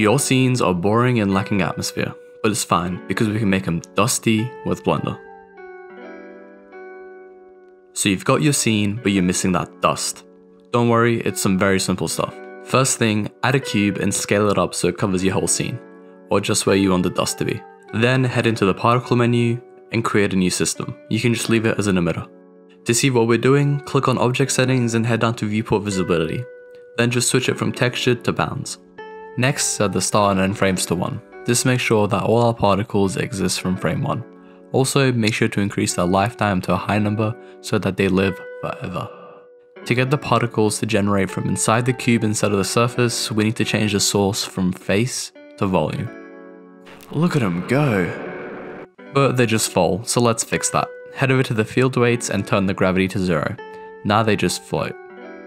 Your scenes are boring and lacking atmosphere, but it's fine because we can make them dusty with Blender. So you've got your scene, but you're missing that dust. Don't worry, it's some very simple stuff. First thing, add a cube and scale it up so it covers your whole scene, or just where you want the dust to be. Then head into the particle menu and create a new system. You can just leave it as an emitter. To see what we're doing, click on object settings and head down to viewport visibility. Then just switch it from textured to bounds. Next, set the start and end frames to 1. This makes sure that all our particles exist from frame 1. Also, make sure to increase their lifetime to a high number so that they live forever. To get the particles to generate from inside the cube instead of the surface, we need to change the source from face to volume. Look at them go! But they just fall, so let's fix that. Head over to the field weights and turn the gravity to zero. Now they just float.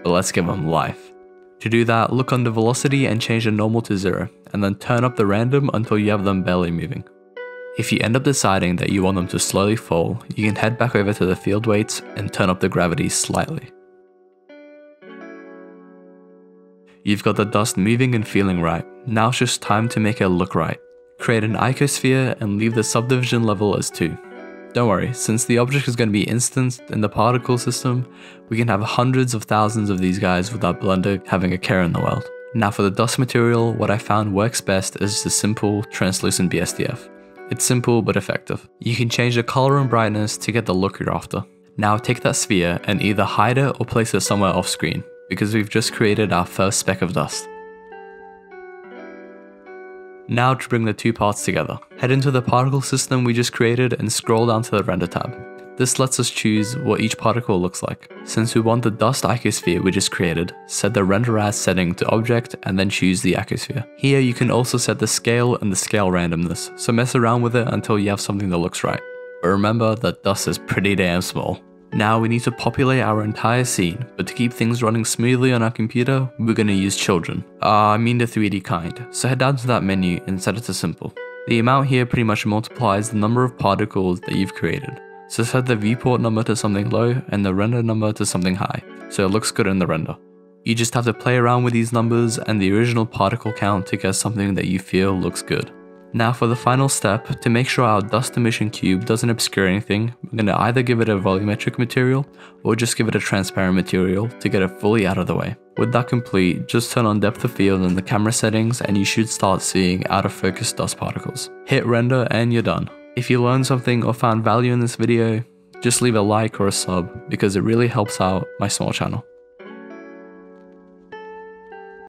But let's give them life. To do that, look under velocity and change the normal to zero, and then turn up the random until you have them barely moving. If you end up deciding that you want them to slowly fall, you can head back over to the field weights and turn up the gravity slightly. You've got the dust moving and feeling right, now it's just time to make it look right. Create an icosphere and leave the subdivision level as 2. Don't worry, since the object is going to be instanced in the particle system, we can have hundreds of thousands of these guys without Blender having a care in the world. Now for the dust material, what I found works best is the simple translucent BSDF. It's simple but effective. You can change the color and brightness to get the look you're after. Now take that sphere and either hide it or place it somewhere off screen, because we've just created our first speck of dust. Now to bring the two parts together. Head into the particle system we just created and scroll down to the render tab. This lets us choose what each particle looks like. Since we want the dust icosphere we just created, set the render as setting to object and then choose the icosphere. Here you can also set the scale and the scale randomness, so mess around with it until you have something that looks right. But remember that dust is pretty damn small. Now we need to populate our entire scene, but to keep things running smoothly on our computer, we're going to use children. Uh, I mean the 3D kind, so head down to that menu and set it to simple. The amount here pretty much multiplies the number of particles that you've created. So set the viewport number to something low and the render number to something high, so it looks good in the render. You just have to play around with these numbers and the original particle count to get something that you feel looks good. Now for the final step, to make sure our dust emission cube doesn't obscure anything, we're going to either give it a volumetric material or just give it a transparent material to get it fully out of the way. With that complete, just turn on depth of field in the camera settings and you should start seeing out of focus dust particles. Hit render and you're done. If you learned something or found value in this video, just leave a like or a sub because it really helps out my small channel.